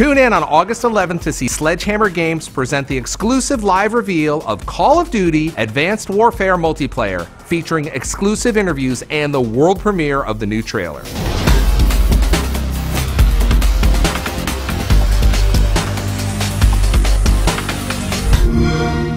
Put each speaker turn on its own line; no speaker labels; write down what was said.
Tune in on August 11th to see Sledgehammer Games present the exclusive live reveal of Call of Duty Advanced Warfare Multiplayer, featuring exclusive interviews and the world premiere of the new trailer. Yeah.